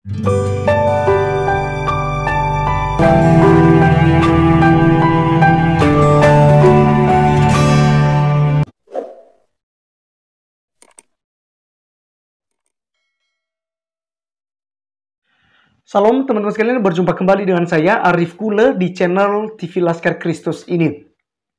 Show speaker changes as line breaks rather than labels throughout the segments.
Salam teman-teman sekalian, berjumpa kembali dengan saya Arif Kule di channel TV Laskar Kristus ini.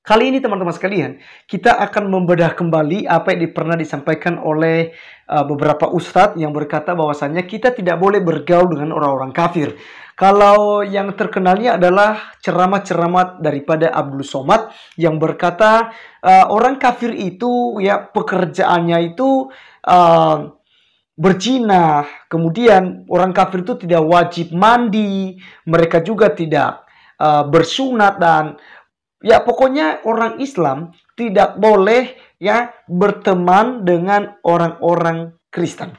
Kali ini teman-teman sekalian, kita akan membedah kembali apa yang pernah disampaikan oleh uh, beberapa ustadz yang berkata bahwasannya kita tidak boleh bergaul dengan orang-orang kafir. Kalau yang terkenalnya adalah ceramah-ceramah daripada Abdul Somad yang berkata uh, orang kafir itu ya pekerjaannya itu uh, berzina, kemudian orang kafir itu tidak wajib mandi, mereka juga tidak uh, bersunat dan Ya pokoknya orang Islam tidak boleh ya berteman dengan orang-orang Kristen.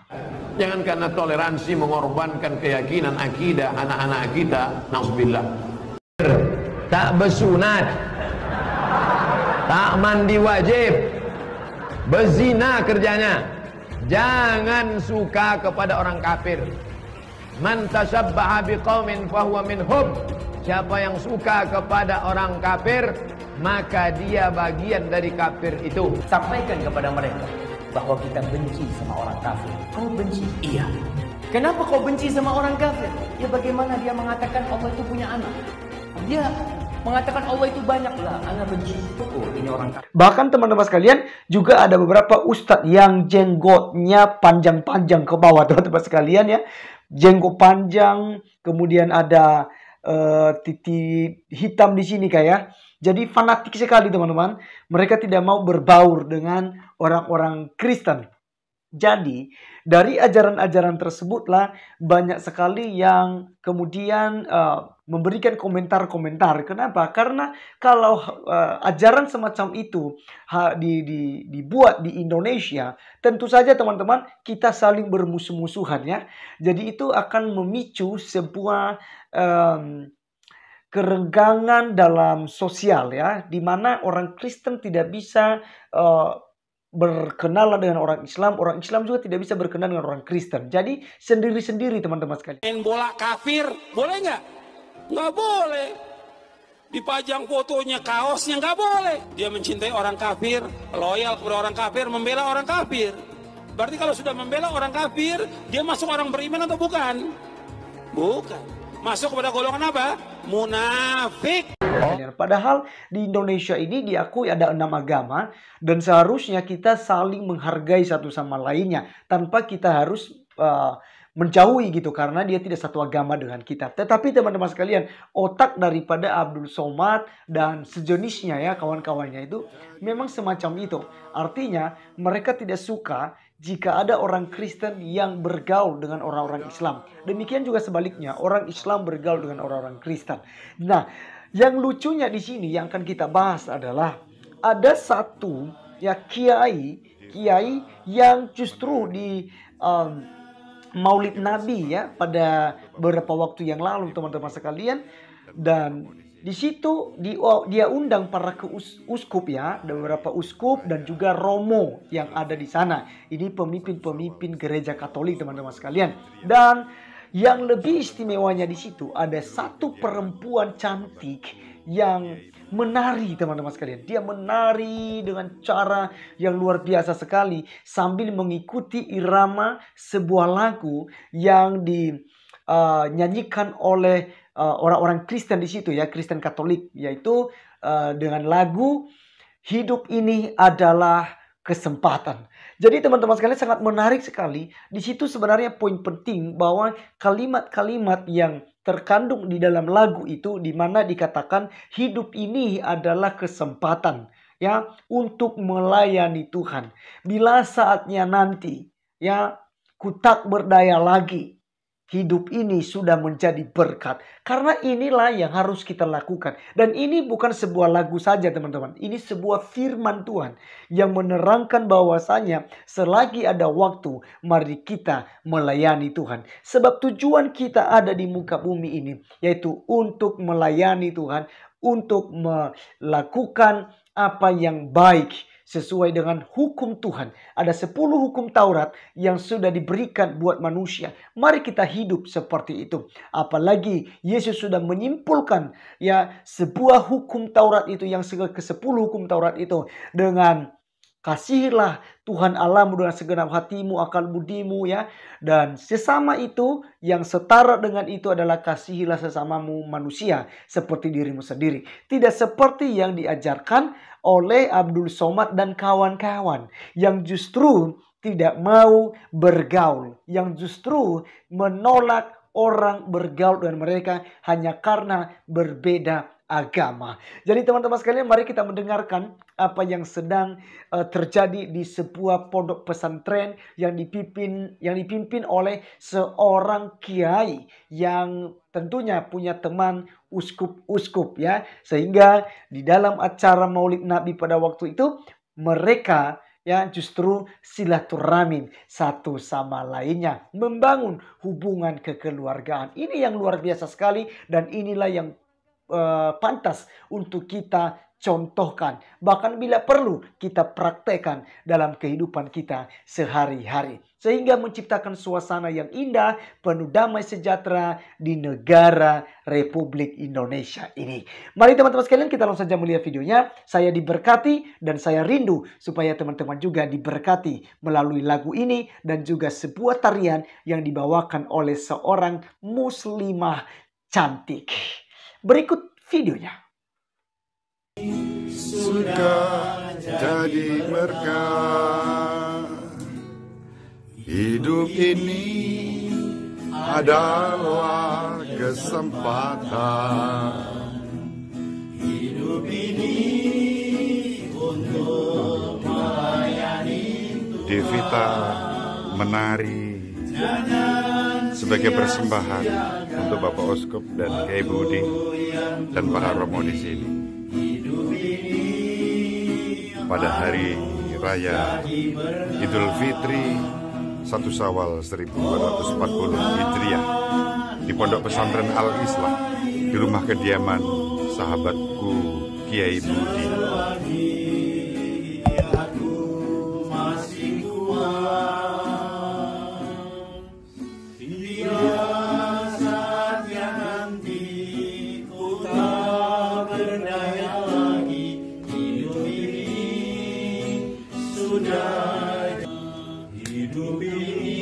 Jangan karena toleransi mengorbankan keyakinan akidah anak-anak kita, nauzubillah. Tak bersunat, tak mandi wajib, berzina kerjanya. Jangan suka kepada orang kafir. Man tasabbaha biqaumin fahuwa minhum. Siapa yang suka kepada orang kafir, maka dia bagian dari kafir itu.
Sampaikan kepada mereka bahwa kita benci sama orang kafir. Kau benci? Iya. Kenapa kau benci sama orang kafir? Ya bagaimana dia mengatakan Allah itu punya anak? Dia mengatakan Allah itu banyak lah, anak benci. Oh, ini orang kafir.
Bahkan teman-teman sekalian juga ada beberapa ustadz yang jenggotnya panjang-panjang ke bawah teman-teman sekalian ya. Jenggot panjang, kemudian ada uh, titik hitam di sini kayak. Jadi fanatik sekali teman-teman. Mereka tidak mau berbaur dengan orang-orang Kristen. Jadi dari ajaran-ajaran tersebutlah banyak sekali yang kemudian uh, memberikan komentar-komentar. Kenapa? Karena kalau uh, ajaran semacam itu ha, di, di, dibuat di Indonesia, tentu saja teman-teman kita saling bermusuh-musuhan ya. Jadi itu akan memicu sebuah um, kerenggangan dalam sosial ya, di mana orang Kristen tidak bisa uh, berkenalan dengan orang Islam, orang Islam juga tidak bisa berkenalan dengan orang Kristen. Jadi sendiri-sendiri teman-teman sekalian.
Main bola kafir, boleh nggak? Nggak boleh. Dipajang fotonya, kaosnya nggak boleh. Dia mencintai orang kafir, loyal kepada orang kafir, membela orang kafir. Berarti kalau sudah membela orang kafir, dia masuk orang beriman atau bukan? Bukan. Masuk kepada golongan apa? Munafik.
Oh. Padahal di Indonesia ini diakui ada enam agama dan seharusnya kita saling menghargai satu sama lainnya tanpa kita harus uh, menjauhi gitu karena dia tidak satu agama dengan kita. Tetapi teman-teman sekalian, otak daripada Abdul Somad dan sejenisnya ya kawan-kawannya itu memang semacam itu. Artinya mereka tidak suka jika ada orang Kristen yang bergaul dengan orang-orang Islam. Demikian juga sebaliknya, orang Islam bergaul dengan orang-orang Kristen. Nah, yang lucunya di sini yang akan kita bahas adalah ada satu ya kiai, kiai yang justru di um, Maulid Nabi ya pada beberapa waktu yang lalu teman-teman sekalian dan di situ oh, dia undang para uskup ya, beberapa uskup dan juga romo yang ada di sana. Ini pemimpin-pemimpin gereja Katolik teman-teman sekalian. Dan yang lebih istimewanya di situ ada satu perempuan cantik yang menari teman-teman sekalian. Dia menari dengan cara yang luar biasa sekali sambil mengikuti irama sebuah lagu yang dinyanyikan uh, oleh uh, orang-orang Kristen di situ ya, Kristen Katolik, yaitu uh, dengan lagu hidup ini adalah kesempatan. Jadi teman-teman sekalian sangat menarik sekali. Di situ sebenarnya poin penting bahwa kalimat-kalimat yang terkandung di dalam lagu itu di mana dikatakan hidup ini adalah kesempatan ya untuk melayani Tuhan. Bila saatnya nanti ya ku tak berdaya lagi hidup ini sudah menjadi berkat. Karena inilah yang harus kita lakukan. Dan ini bukan sebuah lagu saja teman-teman. Ini sebuah firman Tuhan yang menerangkan bahwasanya selagi ada waktu mari kita melayani Tuhan. Sebab tujuan kita ada di muka bumi ini yaitu untuk melayani Tuhan, untuk melakukan apa yang baik sesuai dengan hukum Tuhan. Ada 10 hukum Taurat yang sudah diberikan buat manusia. Mari kita hidup seperti itu. Apalagi Yesus sudah menyimpulkan ya sebuah hukum Taurat itu yang ke-10 hukum Taurat itu dengan Kasihilah Tuhan Allahmu dengan segenap hatimu, akal budimu ya. Dan sesama itu yang setara dengan itu adalah kasihilah sesamamu manusia seperti dirimu sendiri. Tidak seperti yang diajarkan oleh Abdul Somad dan kawan-kawan yang justru tidak mau bergaul, yang justru menolak orang bergaul dengan mereka hanya karena berbeda agama. Jadi teman-teman sekalian mari kita mendengarkan apa yang sedang uh, terjadi di sebuah pondok pesantren yang dipimpin yang dipimpin oleh seorang kiai yang tentunya punya teman uskup-uskup ya. Sehingga di dalam acara Maulid Nabi pada waktu itu mereka ya justru silaturahmi satu sama lainnya membangun hubungan kekeluargaan ini yang luar biasa sekali dan inilah yang uh, pantas untuk kita contohkan. Bahkan bila perlu kita praktekkan dalam kehidupan kita sehari-hari. Sehingga menciptakan suasana yang indah, penuh damai sejahtera di negara Republik Indonesia ini. Mari teman-teman sekalian kita langsung saja melihat videonya. Saya diberkati dan saya rindu supaya teman-teman juga diberkati melalui lagu ini dan juga sebuah tarian yang dibawakan oleh seorang muslimah cantik. Berikut videonya.
Sudah jadi berkah. Hidup ini adalah kesempatan. Hidup ini untuk melayani Devita menari sebagai persembahan untuk Bapak Oskup dan Kiai Budi dan para romo di sini. Pada hari raya Idul Fitri 1 Sawal 1440 Hijriah di Pondok Pesantren Al Islam di rumah kediaman sahabatku Kiai Budi. Jadi